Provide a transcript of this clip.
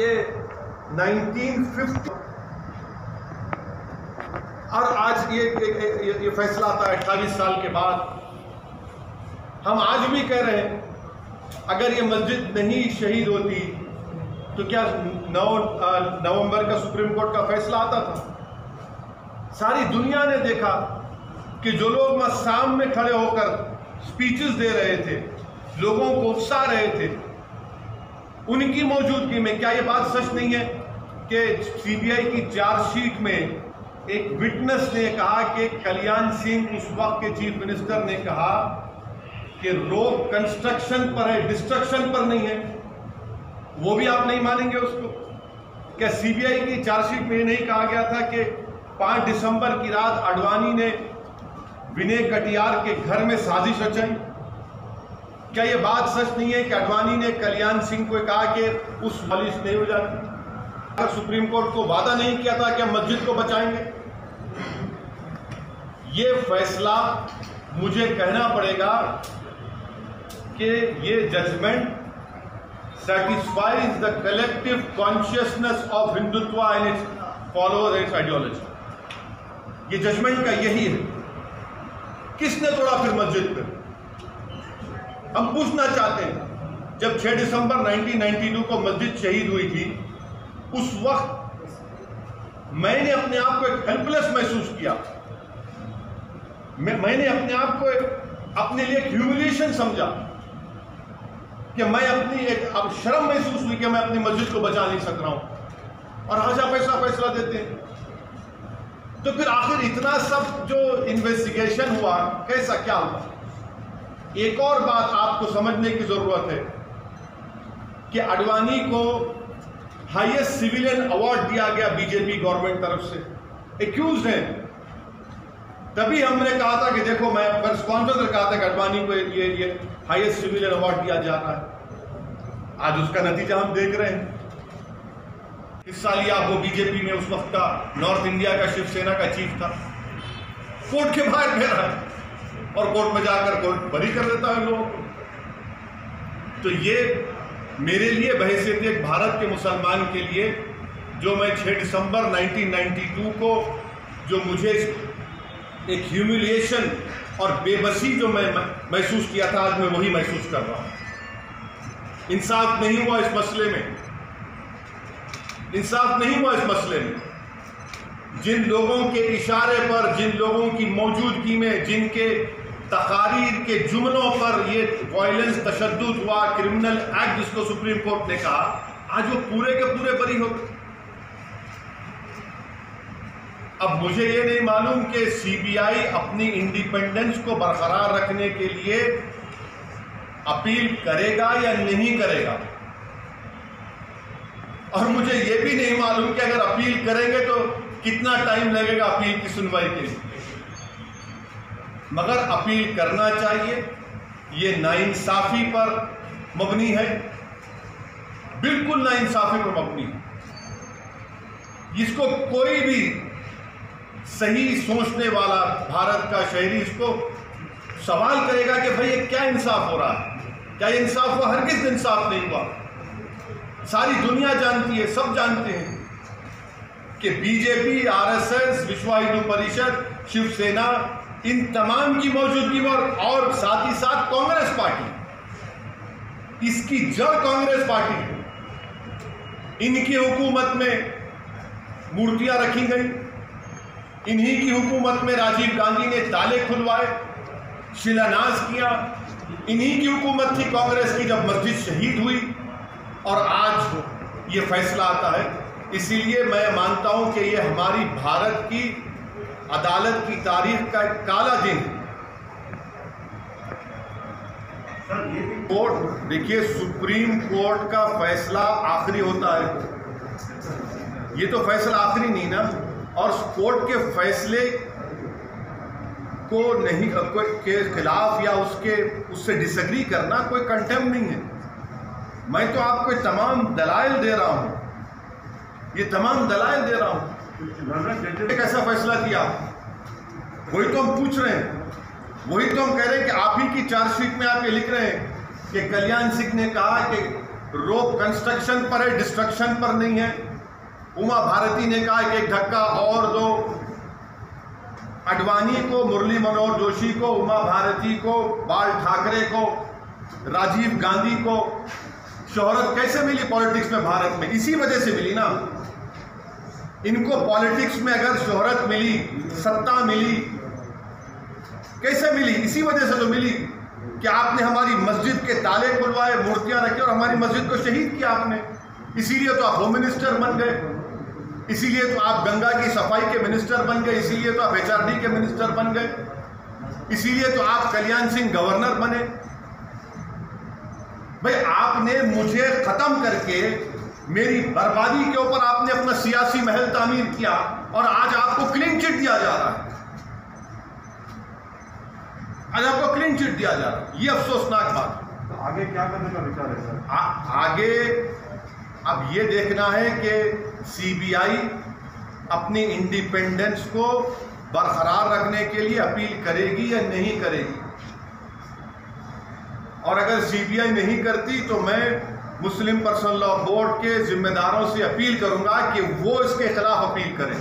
कि 1950 और आज ये ये, ये, ये फैसला आता है अट्ठाईस साल के बाद। हम आज भी कह रहे हैं अगर ये मस्जिद नहीं शहीद होती तो क्या नौ नवंबर का सुप्रीम कोर्ट का फैसला आता था? सारी दुनिया ने देखा कि जो लोग मसाम में खड़े होकर स्पीचेस दे रहे थे लोगों को उकसा रहे थे उनकी मौजूदगी में क्या ये बात सच नहीं है कि सीबीआई की चार्जशीट में एक विटनेस ने कहा कि कल्याण सिंह उस वक्त के चीफ मिनिस्टर ने कहा कि रोग कंस्ट्रक्शन पर है, डिस्ट्रक्शन पर नहीं है। वो भी आप नहीं मानेंगे उसको। क्या सीबीआई की चार्जशीट में नहीं कहा गया था कि 5 दिसंबर की रात अडवाणी ने विनय कटियार के घर में साजिश रचाई? क्या यह बात सच नहीं है कि अडवाणी ने कल्याण सिंह को कहा कि उस मलिश नहीं हो जाती? अगर सुप्रीम कोर्ट को वादा नहीं किया था कि हम मस्जिद को बचाएँगे? ये फैसला मुझे कहना पड़ेगा कि ये judgement the collective consciousness of Hindutva and its followers and its ideology. ये जजमेंट का यही है। किसने तोड़ा फिर मस्जिद पे? हम पूछना चाहते हैं जब 6 दिसंबर 1992 को मस्जिद शहीद हुई थी उस वक्त मैंने अपने आप को एक हेल्पलेस महसूस किया। मैं, मैंने अपने आप को एक, अपने लिए ह्यूमिलेशन समझा कि मैं अपनी एक अब शर्म महसूस हुई कि मैं अपनी मस्जिद को बचा नहीं सक रहा हूँ। और आज आप ऐसा फैसला देते हैं। तो फिर आखिर इतना सब जो इन्वेस्टिगेशन हुआ कैसा क्या हुआ? एक और बात आपको समझने की ज़रूरत है कि अडवाणी को हाईएस्ट सिविलियन अवार्ड दिया गया बीजेपी गवर्नमेंट तरफ़ से। एक्यूज है। तभी हमने कहा था कि देखो, मैं प्रेस कॉन्फ्रेंस में कहा था कि अडवाणी को ये ये हाईएस्ट सिविलियन अवार्ड दिया जा रहा है। आज उसका नतीजा हम देख रहे हैं। इस साल ही आपको बीजेपी में उस वक्त का नॉर्थ इंडिया का शिवसेना का चीफ था। कोर्ट के बाहर गया। और कोर्ट में जाकर कोर्ट बरी कर देता है लोगों को। तो ये मेरे लिए बहसीत एक भारत के मुसलमान के लिए, जो मैं 6 दिसंबर 1992 को जो मुझे एक ह्यूमिलिएशन और बेबसी जो मैं, महसूस किया था, आज मैं वही महसूस कर रहा हूँ। इंसाफ नहीं हुआ इस मसले में। इंसाफ नहीं हुआ इस मसले में। जिन लोगों के इशारे पर, जिन लोगों की मौजूदगी में, जिनके तकारीर के जुमलों पर ये वायलेंस तशद हुआ क्रिमिनल एक्ट जिसको सुप्रीम कोर्ट ने कहा, आज वो पूरे के पूरे बरी हो अब मुझे ये नहीं मालूम कि सीबीआई अपनी इंडिपेंडेंस को बरकरार रखने के लिए अपील करेगा या नहीं करेगा। और मुझे ये भी नहीं मालूम कि अगर अपील करेंगे तो कितना टाइम लगेगा अपील की सुनवाई के लिए। मगर अपील करना चाहिए, ये नाइंसाफी पर मबनी है। बिल्कुल नाइंसाफी पर मबनी है। इसको कोई भी सही सोचने वाला भारत का शहरी इसको सवाल करेगा कि भाई ये क्या इंसाफ हो रहा है? क्या इंसाफ हुआ? हर किस इंसाफ नहीं हुआ? सारी दुनिया जानती है, सब जानते हैं कि बीजेपी, आरएसएस, विश्व हिंदू परिषद, शिवसेना इन तमाम की मौजूदगी में और साथ ही साथ कांग्रेस पार्टी। इसकी जड़ कांग्रेस पार्टी। इनकी हुकूमत में मूर्तियाँ रखी गई। इन्हीं की हुकूमत में राजीव गांधी ने ताले खुलवाए, शिलान्यास किया। इन्हीं की हुकूमत थी कांग्रेस की जब मस्जिद शहीद हुई। और आज ये फैसला आता है। इसीलिए मैं मानता हूँ कि ये हमारी भारत की अदालत की तारीख का एक काला दिन। कोर्ट देखिए सुप्रीम कोर्ट का फैसला आखिरी होता है। ये तो फैसला आखिरी नहीं ना? और कोर्ट के फैसले को नहीं के खिलाफ या उसके उससे डिसग्री करना कोई कंटेम नहीं है। मैं तो आपको तमाम दलाइल दे रहा हूँ। ये तमाम दलाइल दे रहा हूँ। कैसा फैसला किया। वही तो हम पूछ रहे हैं। वही तो हम कह रहे हैं कि आप ही की चार्जशीट में आप ये लिख रहे हैं कि कल्याण सिंह ने कहा कि रोप कंस्ट्रक्शन पर है डिस्ट्रक्शन पर नहीं है। उमा भारती ने कहा कि एक धक्का और दो। अडवाणी को, मुरली मनोहर जोशी को, उमा भारती को, बाल ठाकरे को, राजीव गांधी को शोहरत कैसे मिली पॉलिटिक्स में भारत में? इसी वजह से मिली ना। इनको पॉलिटिक्स में अगर शोहरत मिली, सत्ता मिली, कैसे मिली? इसी वजह से तो मिली कि आपने हमारी मस्जिद के ताले खुलवाए, मूर्तियाँ रखी और हमारी मस्जिद को शहीद किया आपने। इसीलिए तो आप होम मिनिस्टर बन गए। इसीलिए तो आप गंगा की सफ़ाई के मिनिस्टर बन गए। इसीलिए तो आप एचआरडी के मिनिस्टर बन गए। इसीलिए तो आप कल्याण सिंह गवर्नर बने। भाई, आपने मुझे खत्म करके मेरी बर्बादी के ऊपर आपने अपना सियासी महल तामीर किया और आज आपको क्लीन चिट दिया जा रहा है। आज आपको क्लीन चिट दिया जा रहा है। ये अफसोसनाक बात है। तो आगे क्या करने का विचार है सर? आ, आगे अब ये देखना है कि सीबीआई अपनी इंडिपेंडेंस को बरकरार रखने के लिए अपील करेगी या नहीं करेगी? और अगर सीबीआई नहीं करती तो मैं मुस्लिम पर्सनल लॉ बोर्ड के जिम्मेदारों से अपील करूँगा कि वो इसके खिलाफ अपील करें।